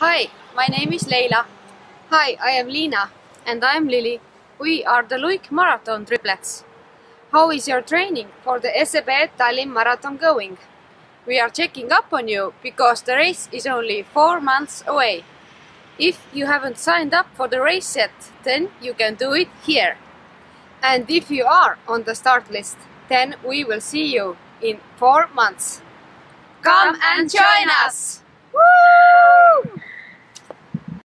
Hi, my name is Leila. Hi, I am Liina. And I'm Lily. We are the Luik Marathon triplets. How is your training for the SEB Tallinn Marathon going? We are checking up on you because the race is only four months away. If you haven't signed up for the race yet, then you can do it here. And if you are on the start list, then we will see you in four months. Come and join us! Woo!